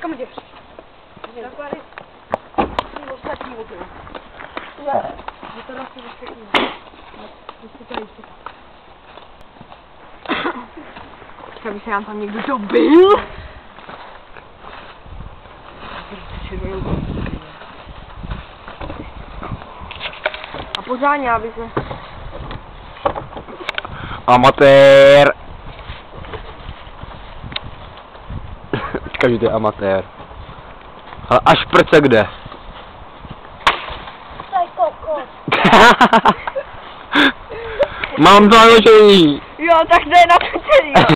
Kam jdeš? Takhle ty ostatní okno. Je to ostatní. Se nám tam někdo dobil? A pořádně, aby se... Amatér! Každý je amatér. Ale až prce kde? Mám založení! Jo, tak to je na to celý.